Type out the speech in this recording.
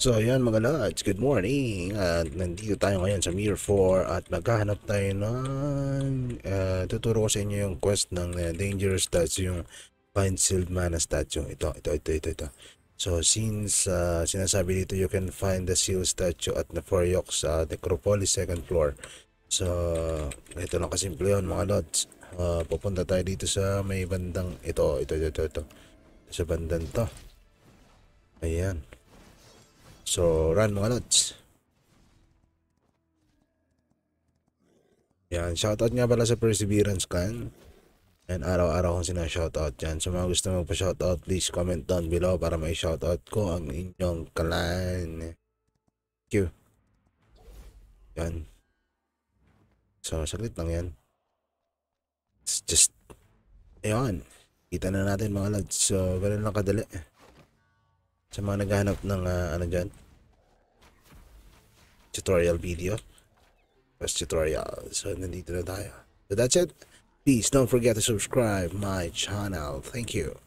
So ayan mga lads, good morning. At nandito tayo ngayon sa Mirror 4 at maghahanap tayo ng uh, tuturo ko sa inyo yung quest ng uh, Dangerous Statue yung Find Sealed Mana Statue. Ito, ito, ito, ito, ito. So since uh, sinasabi dito you can find the sealed statue at the Foryox sa Necropolis second floor. So ito lang kasimple yun mga lods uh, pupunta tayo dito sa may bandang ito, ito, ito, ito, ito. Sa bandang to. Ayan So, run mga lods. Yan, shoutout nga pala sa Perseverance Clan. And araw-araw kong sinashoutout yan. So, mga gusto magpa-shoutout, please comment down below para may shoutout ko ang inyong clan. Thank you. Yan. So, salit lang yan. It's just, ayun. Kita na natin mga lods. So, ganun lang kadali sa mga naghahanap ng uh, ano dyan? Tutorial video. First tutorial. So nandito na tayo. So that's it. Please don't forget to subscribe my channel. Thank you